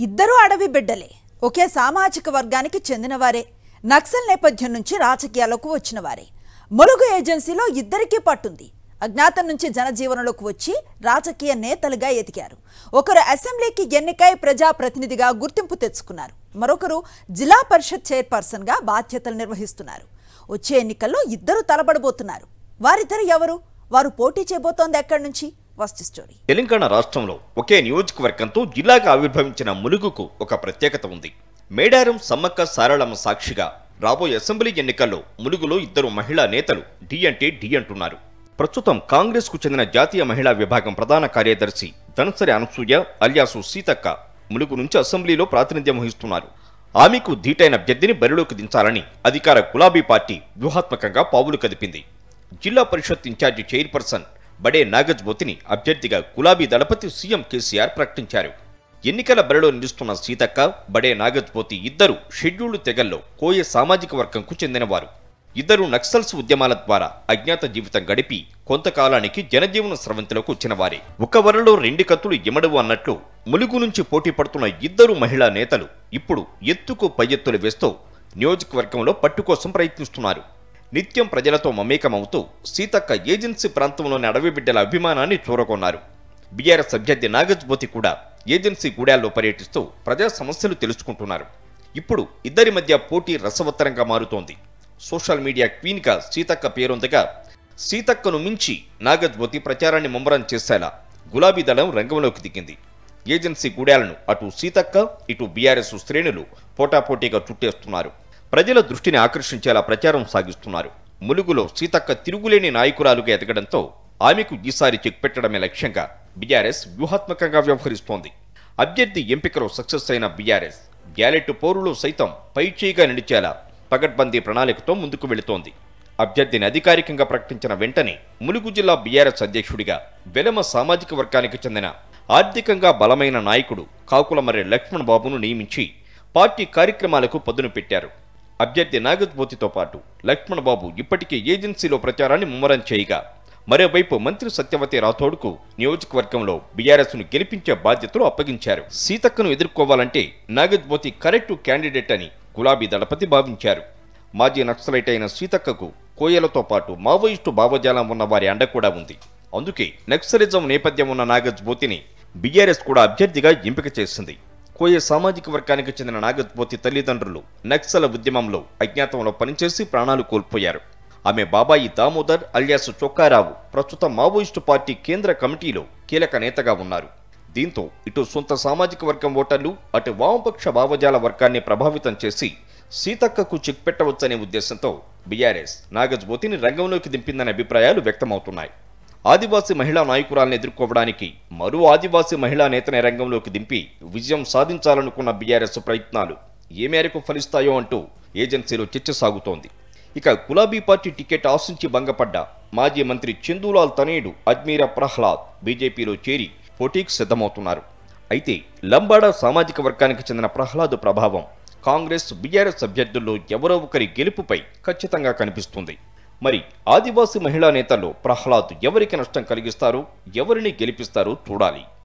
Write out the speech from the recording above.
ఇద్దరూ అడవి బిడ్డలే. ఒకే సామాజిక వర్గానికి చెందినవారే. నక్సల్ నేపథ్యం నుంచి రాజకీయాలకు వచ్చినవారే. ములుగు ఏజెన్సీలో ఇద్దరికీ పట్టుంది. అజ్ఞాతం నుంచి జనజీవనంలోకి వచ్చి రాజకీయ నేతలుగా ఎదిగారు. ఒకరు అసెంబ్లీకి ఎన్నికై ప్రజాప్రతినిధిగా గుర్తింపు తెచ్చుకున్నారు. మరొకరు జిల్లా పరిషత్ చైర్పర్సన్గా బాధ్యతలు నిర్వహిస్తున్నారు. వచ్చే ఎన్నికల్లో ఇద్దరు తలబడబోతున్నారు. వారిద్దరు ఎవరు? వారు పోటీ చేయబోతోంది ఎక్కడి నుంచి? ఫస్ట్ స్టోరీ తెలంగాణ రాష్ట్రంలో ఒకే నియోజకవర్గంతో జిల్లాగా ఆవిర్భవించిన ములుగుకు ఒక ప్రత్యేకత ఉంది. మేడారం సమ్మక్క సారళమ్మ సాక్షిగా రాబోయే అసెంబ్లీ ఎన్నికల్లో ములుగులో ఇద్దరు మహిళా నేతలు డి అంటే డి అంటున్నారు. ప్రస్తుతం కాంగ్రెస్కు చెందిన జాతీయ మహిళా విభాగం ప్రధాన కార్యదర్శి ధనసరి అనసూయ అల్యాసు సీతక్క ములుగు నుంచి అసెంబ్లీలో ప్రాతినిధ్యం వహిస్తున్నారు. ఆమెకు ధీటైన అభ్యర్థిని బరిలోకి దించాలని అధికార గులాబీ పార్టీ వ్యూహాత్మకంగా పావులు కదిపింది. జిల్లా పరిషత్ ఇన్ఛార్జి చైర్పర్సన్ బడే నాగజ్మోతిని అభ్యర్థిగా గులాబీ దళపతి సీఎం కేసీఆర్ ప్రకటించారు. ఎన్నికల బరిలో నిలుస్తున్న సీతక్క బడే నాగజ్మోతి ఇద్దరు షెడ్యూల్డ్ తెగల్లో కోయ సామాజిక వర్గంకు చెందినవారు. ఇద్దరు నక్సల్స్ ఉద్యమాల ద్వారా అజ్ఞాత జీవితం గడిపి కొంతకాలానికి జనజీవన స్రవంతిలోకి వచ్చినవారే. ఒక వరలో రెండు కత్తులు ఇమడవు అన్నట్లు ములుగు నుంచి పోటీ పడుతున్న ఇద్దరు మహిళా నేతలు ఇప్పుడు ఎత్తుకు పై ఎత్తులు వేస్తూ నియోజకవర్గంలో పట్టుకోసం ప్రయత్నిస్తున్నారు. నిత్యం ప్రజలతో మమేకమవుతూ సీతక్క ఏజెన్సీ ప్రాంతంలోని అడవి బిడ్డల అభిమానాన్ని చూరగొన్నారు. బీఆర్ఎస్ అభ్యర్థి నాగజ్బోతి కూడా ఏజెన్సీ గూడాల్లో పర్యటిస్తూ ప్రజా సమస్యలు తెలుసుకుంటున్నారు. ఇప్పుడు ఇద్దరి మధ్య పోటీ రసవత్తరంగా మారుతోంది. సోషల్ మీడియా క్వీన్గా సీతక్క పేరొందగా సీతక్కను మించి నాగజ్బోతి ప్రచారాన్ని ముమ్మరం చేసేలా గులాబీ దళం రంగంలోకి దిగింది. ఏజెన్సీ గూడాలను అటు సీతక్క ఇటు బీఆర్ఎస్ శ్రేణులు పోటాపోటీగా చుట్టేస్తున్నారు. ప్రజల దృష్టిని ఆకర్షించేలా ప్రచారం సాగిస్తున్నారు. ములుగులో సీతక్క తిరుగులేని నాయకురాలుగా ఎదగడంతో ఆమెకు ఈసారి చెక్ పెట్టడమే లక్ష్యంగా బీఆర్ఎస్ వ్యూహాత్మకంగా వ్యవహరిస్తోంది. అభ్యర్థి ఎంపికలో సక్సెస్ అయిన బీఆర్ఎస్ గ్యాలెట్ పోరులో సైతం పైచేయిగా నిలిచేలా పగడ్బందీ ప్రణాళికతో ముందుకు వెళుతోంది. అభ్యర్థిని అధికారికంగా ప్రకటించిన వెంటనే ములుగు జిల్లా బీఆర్ఎస్ అధ్యక్షుడిగా వెలమ సామాజిక వర్గానికి చెందిన ఆర్థికంగా బలమైన నాయకుడు కాకులమర్రి లక్ష్మణ్ బాబును నియమించి పార్టీ కార్యక్రమాలకు పదును పెట్టారు. అభ్యర్థి నాగజ్బోతితో పాటు లక్ష్మణ్ బాబు ఇప్పటికే ఏజెన్సీలో ప్రచారాన్ని ముమ్మరం చేయగా మరోవైపు మంత్రి సత్యవతి రాథోడ్కు నియోజకవర్గంలో బీఆర్ఎస్ను గెలిపించే బాధ్యతలు అప్పగించారు. సీతక్కను ఎదుర్కోవాలంటే నాగజ్బోతి కరెక్టు క్యాండిడేట్ అని గులాబీ దళపతి భావించారు. మాజీ నక్సలైట్ అయిన సీతక్కకు కోయలతో పాటు మావోయిస్టు భావజాలం ఉన్న వారి అండ కూడా ఉంది. అందుకే నక్సలిజం నేపథ్యం ఉన్న నాగజ్బోతిని బీఆర్ఎస్ కూడా అభ్యర్థిగా ఎంపిక చేసింది. కోయ సామాజిక వర్గానికి చెందిన నాగత్పోతి తల్లిదండ్రులు నక్సల ఉద్యమంలో అజ్ఞాతంలో పనిచేసి ప్రాణాలు కోల్పోయారు. ఆమె బాబాయి దామోదర్ అలియాస్ చొక్కారావు ప్రస్తుతం మావోయిస్టు పార్టీ కేంద్ర కమిటీలో కీలక నేతగా ఉన్నారు. దీంతో ఇటు సొంత సామాజిక వర్గం ఓటర్లు అటు వామపక్ష భావజాల వర్గాన్ని ప్రభావితం చేసి సీతక్కకు చెక్ పెట్టవచ్చనే ఉద్దేశంతో బీఆర్ఎస్ నాగజ్బోతిని రంగంలోకి దింపిందనే అభిప్రాయాలు వ్యక్తమవుతున్నాయి. ఆదివాసీ మహిళా నాయకురాలను ఎదుర్కోవడానికి మరో ఆదివాసీ మహిళా నేతని రంగంలోకి దింపి విజయం సాధించాలనుకున్న బీఆర్ఎస్ ప్రయత్నాలు ఏ మేరకు ఫలిస్తాయో అంటూ ఏజెన్సీలో చర్చ సాగుతోంది. ఇక గులాబీ పార్టీ టికెట్ ఆశించి భంగపడ్డ మాజీ మంత్రి చందూలాల్ తనయుడు అజ్మీరా ప్రహ్లాద్ బీజేపీలో చేరి పోటీకి సిద్ధమవుతున్నారు. అయితే లంబాడా సామాజిక వర్గానికి చెందిన ప్రహ్లాద్ ప్రభావం కాంగ్రెస్ బీఆర్ఎస్ అభ్యర్థుల్లో ఎవరో ఒకరి గెలుపుపై ఖచ్చితంగా కనిపిస్తుంది. మరి ఆదివాసీ మహిళా నేతల్లో ప్రహ్లాద్ ఎవరికి నష్టం కలిగిస్తారు ఎవరిని గెలిపిస్తారో చూడాలి.